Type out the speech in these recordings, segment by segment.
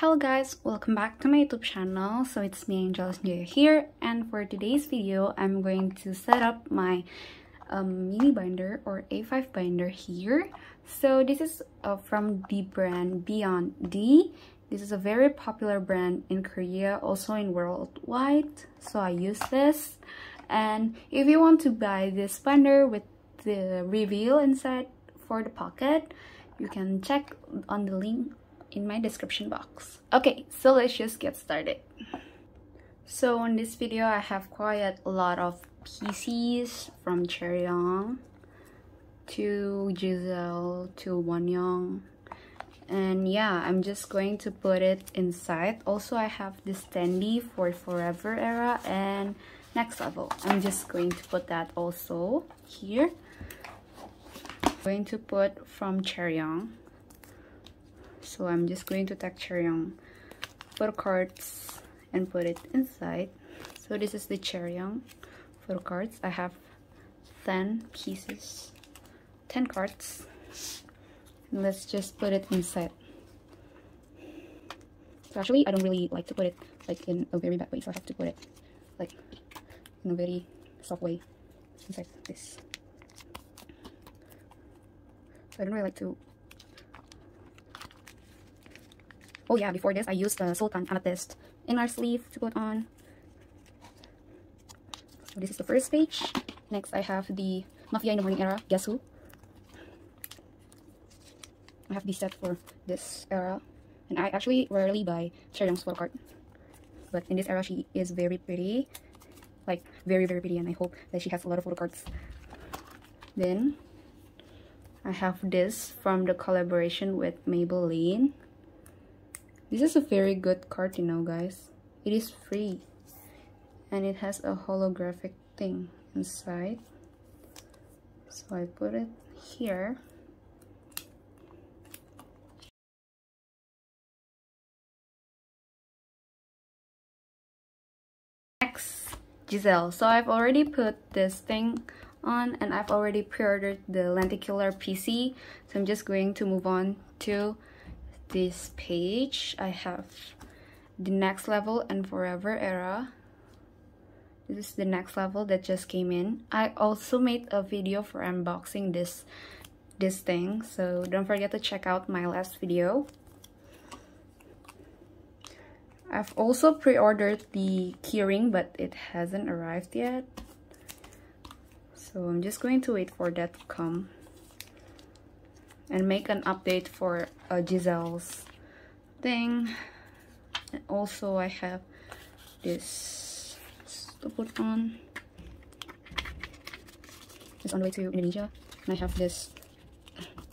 Hello guys, welcome back to my YouTube channel. So it's me Angels New here and for today's video I'm going to set up my um, mini binder or A5 binder here. So this is uh, from the brand BeonD. This is a very popular brand in Korea, also in worldwide. So I use this. And if you want to buy this binder with the reveal inside for the pocket, you can check on the link in my description box. Okay, so let's just get started. So in this video, I have quite a lot of pieces from Chaeryeong to Giselle to Wonyoung and yeah i'm just going to put it inside. Also i have this standee for forever era and next level. I'm just going to put that also here. I'm going to put from Chaeryeong so i'm just going to take Chaeryeong photo cards and put it inside. So this is the Chaeryeong photo cards. I have 10 pieces 10 cards. Let's just put it inside. So actually I don't really like to put it like in a very bad way. So I have to put it like in a very soft way inside this. So I don't really like to oh yeah before this I used the Sultan Amethyst inner sleeve to put on so this is the first page next I have the Mafia in the Morning Era Guess Who I have this set for this era. And I actually rarely buy Chaeryeong's photo card. But in this era, she is very pretty. Like, very, very pretty. And I hope that she has a lot of photo cards. Then, I have this from the collaboration with Maybelline. This is a very good card, you know, guys. It is free. And it has a holographic thing inside. So I put it here. Next, Giselle. So I've already put this thing on and I've already pre-ordered the lenticular PC. So I'm just going to move on to this page. I have the next level and forever era. This is the next level that just came in. I also made a video for unboxing this this thing. So don't forget to check out my last video. I've also pre-ordered the keyring but it hasn't arrived yet. So I'm just going to wait for that to come and make an update for uh, Giselle's thing. And also I have this to put on. It's on the way to Indonesia. And I have this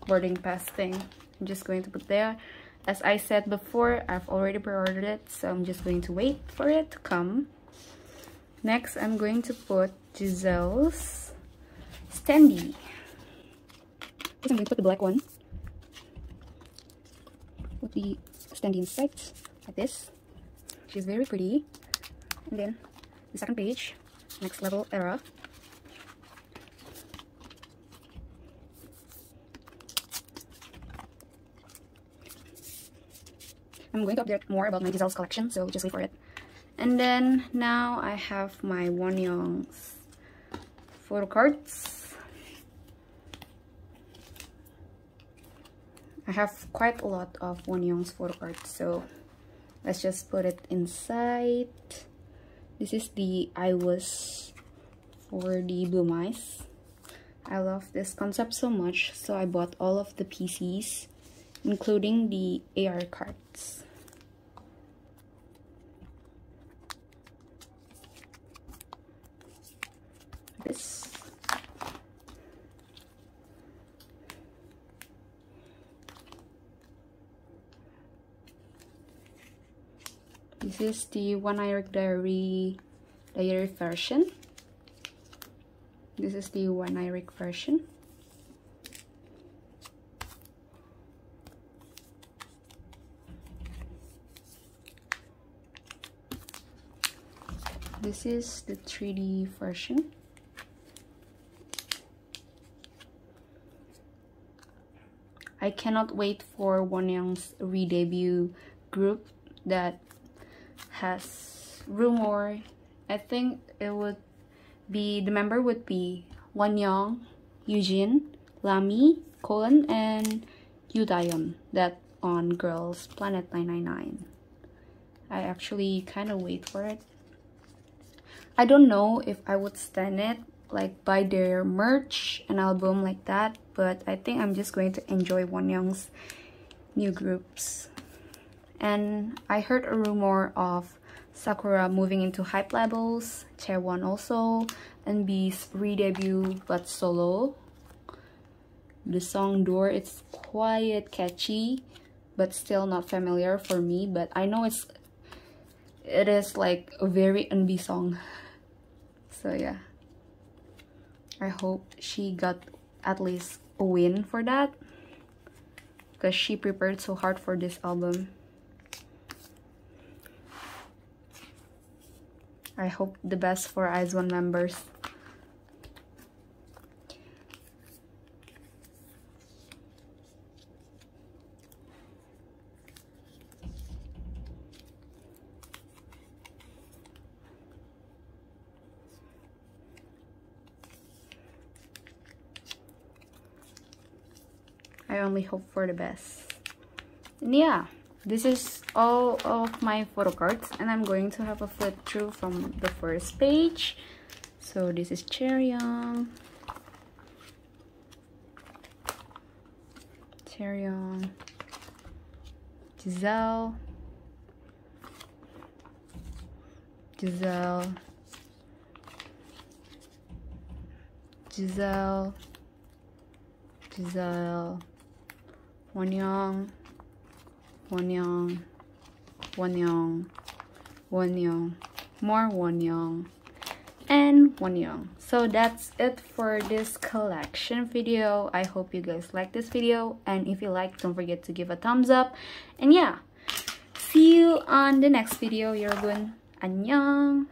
boarding pass thing. I'm just going to put there as I said before, I've already pre-ordered it, so I'm just going to wait for it to come. Next, I'm going to put Giselle's standee. I'm going to put the black one. Put the standing inside, like this. She's very pretty. And then, the second page, next level era. I'm going to update more about my Giselle's collection, so just wait for it. And then now I have my Wonyoung's photo cards. I have quite a lot of Wonyoung's photo cards, so let's just put it inside. This is the I was for the BLOOM*IZ. I love this concept so much, so I bought all of the PCs, including the AR cards. this. This is the Oneiric Diary Diary version. This is the Oneiric version. This is the 3D version. I cannot wait for Wonyoung's re-debut group that has rumor. I think it would be the member would be Wonyoung, Eugene, Lami, Colin, and Yoo Dayeon that on Girls Planet 999. I actually kind of wait for it. I don't know if I would stand it like buy their merch and album like that but I think I'm just going to enjoy Wonyoung's new groups and I heard a rumor of Sakura moving into HYBE Labels, Chaewon also, and B's re-debut but solo. The song Door it's quite catchy but still not familiar for me but I know it's it is like a very Eunbi song. So yeah. I hope she got at least a win for that because she prepared so hard for this album I hope the best for IZ*ONE members I only hope for the best. And yeah, this is all of my photo cards and I'm going to have a flip through from the first page. So this is Chaeryeong. Chaeryeong. Giselle. Giselle. Giselle. Giselle. Wonyoung, Wonyoung, Wonyoung, Wonyoung, more Wonyoung, and Wonyoung. So that's it for this collection video. I hope you guys like this video. And if you like, don't forget to give a thumbs up. And yeah, see you on the next video, 여러분. 안녕!